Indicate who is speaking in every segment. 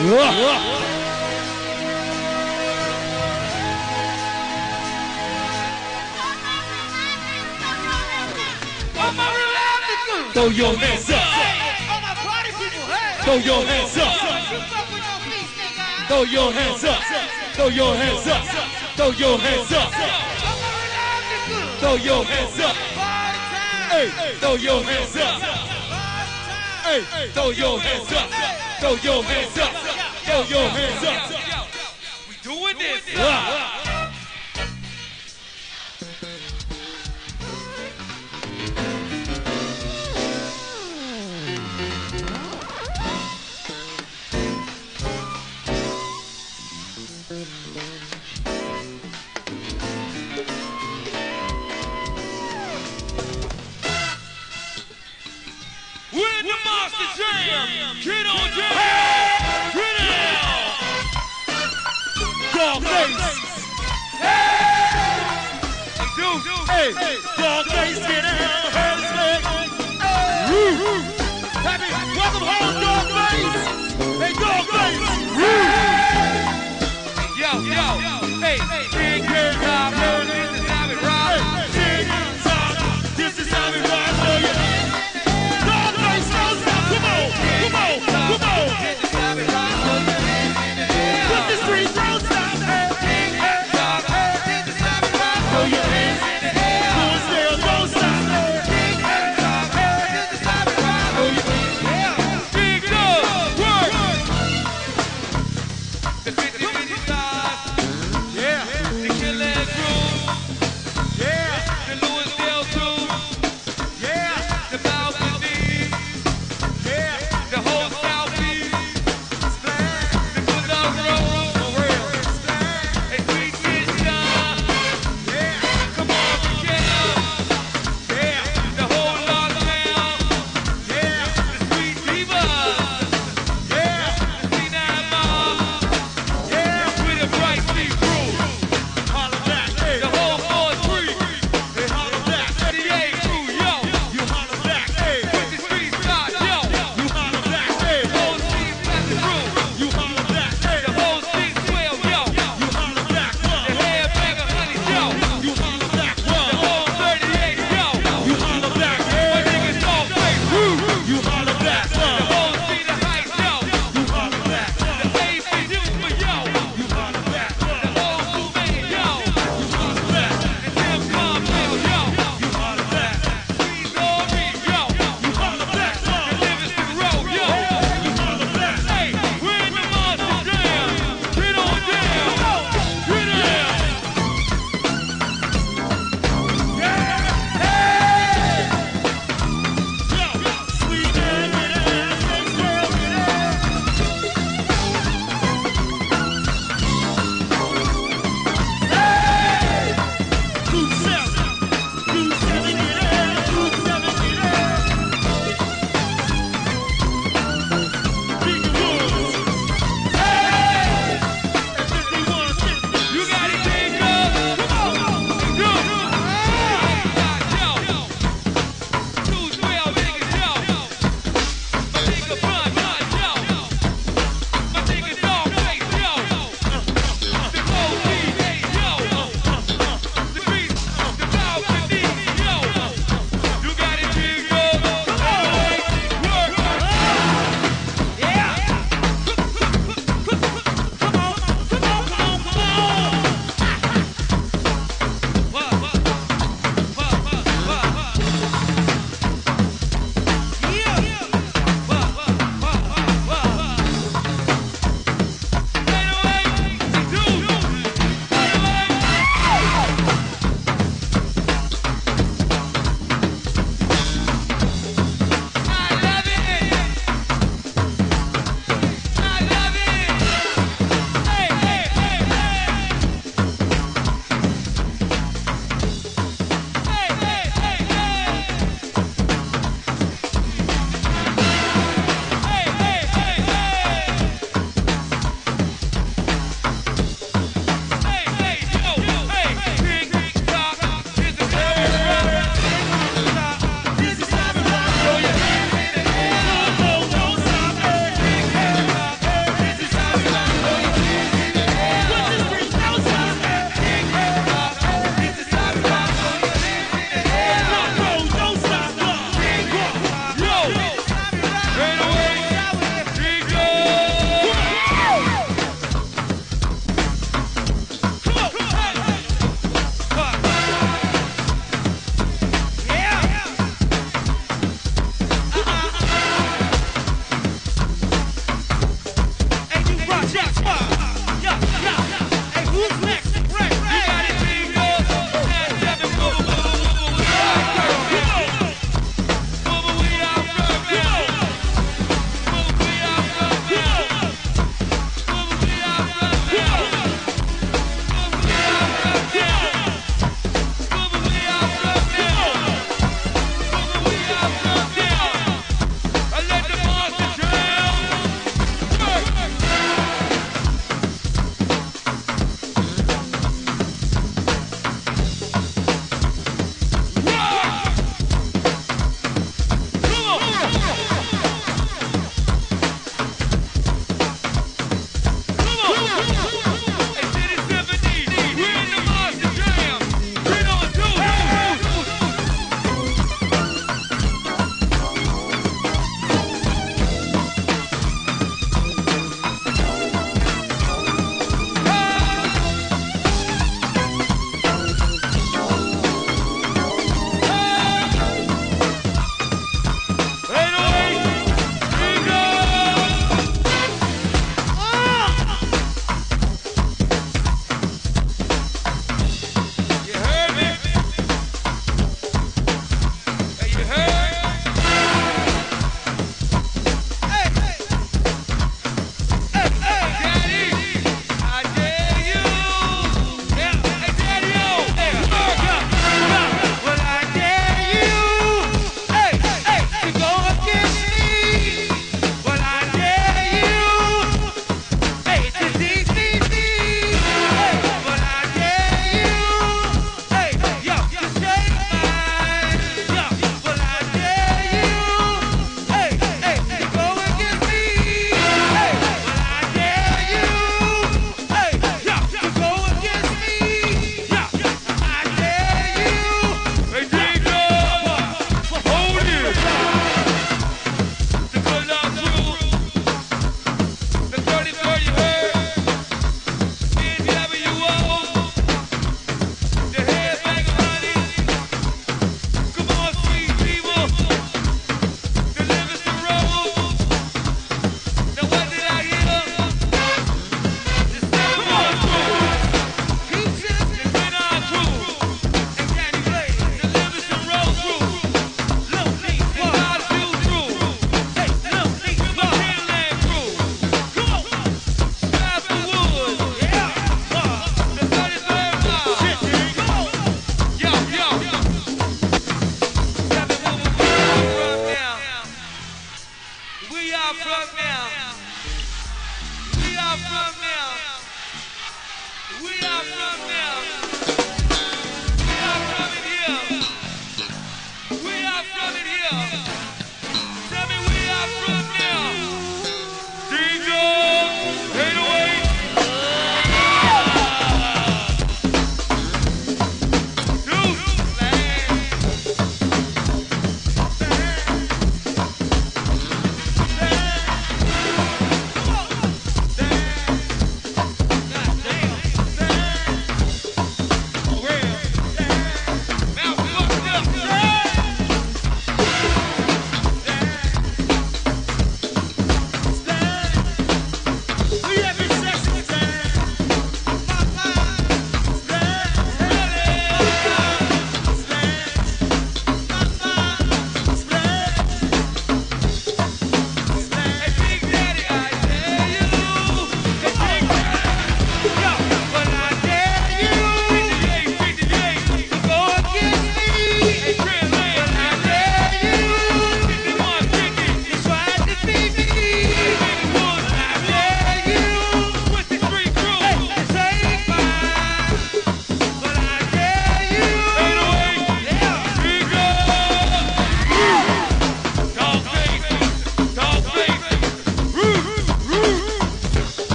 Speaker 1: Throw your hands up. Throw your hands up. Throw your hands up. Throw your hands up. Throw your hands up. Throw your hands up. Hey, throw your hands up. Hey, throw your hands up. Throw your hands up. Throw yo, hands up.
Speaker 2: We doing this.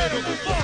Speaker 1: Yeah.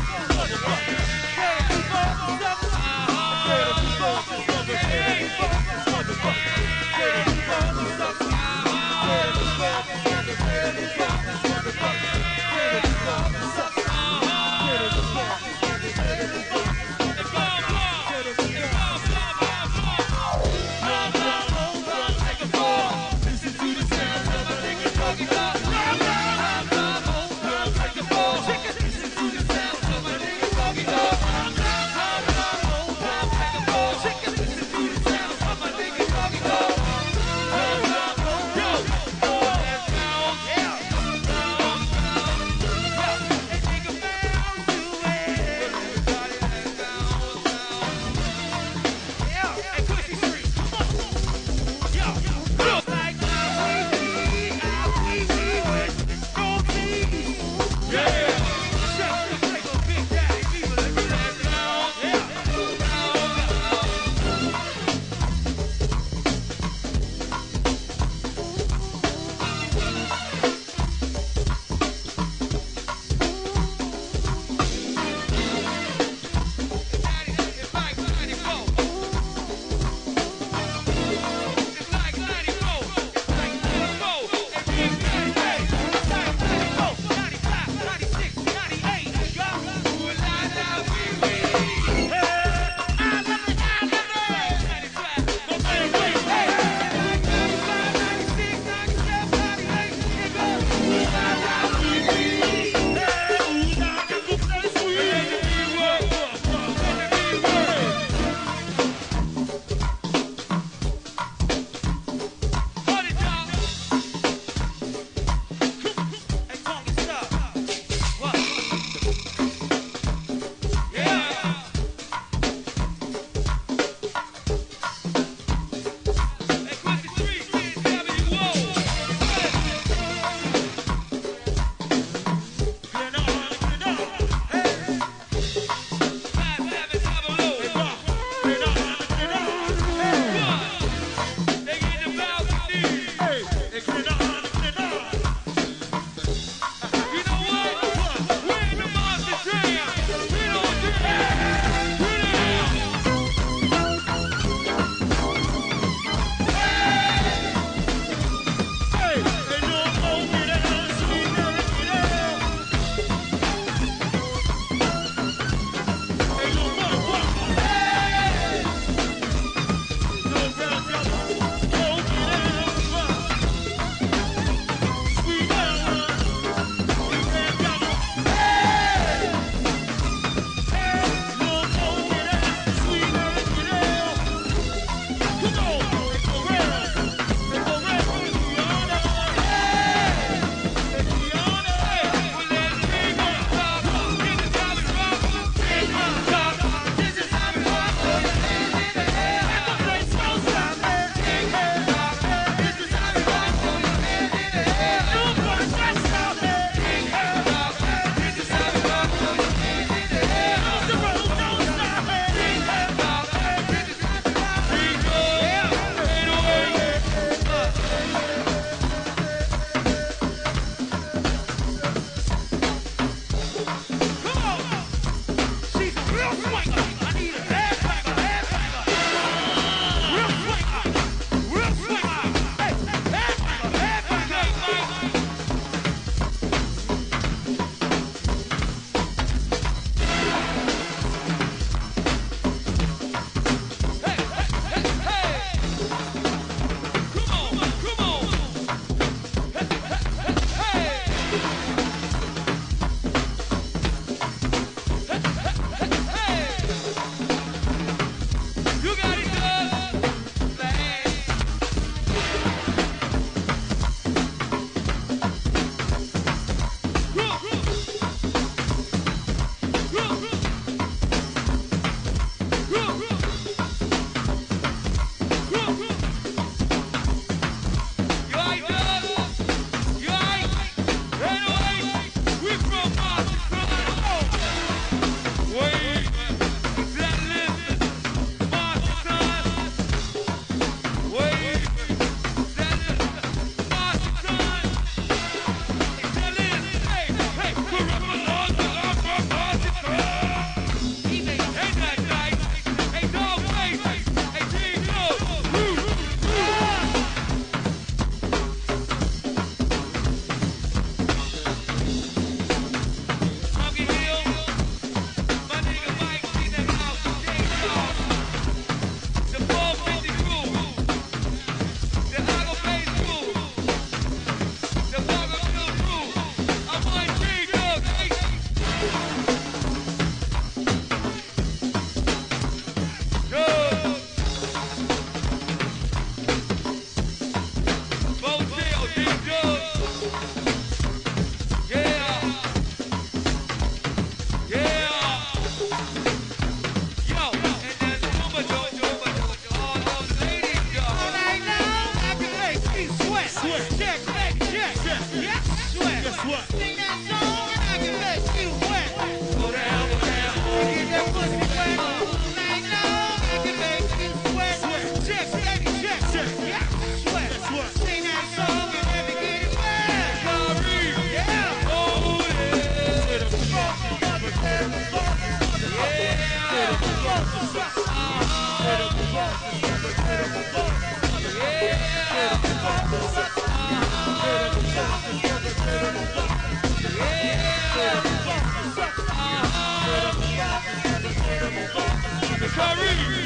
Speaker 2: Hey,